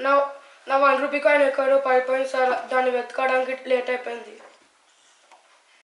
నా నా one rupee coin ఎక్కడో పడిపోయింది సార్. దాన్ని వెతకడానికి లేట్ అయిపోయింది.